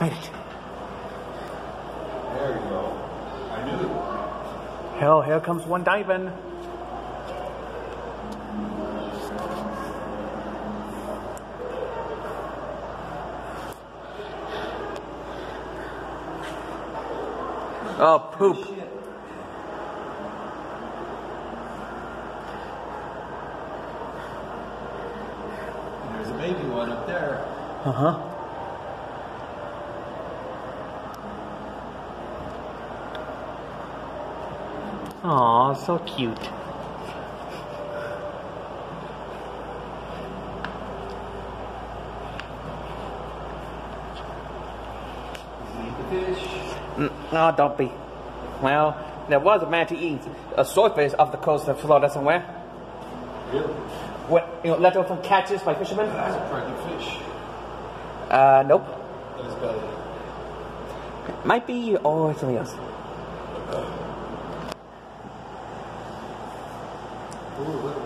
Made it. There you go. I knew it. Hell, here comes one diving. Oh, poop. There's a baby one up there. Uh huh. Aw, so cute. Eat the fish. Mm, oh, don't be. Well, there was a manatee eat a swordfish off the coast of Florida somewhere. Really? What, you know, left over from catches by fishermen? That's a pregnant fish. Uh, nope. In his belly. Might be, or something else. Ooh,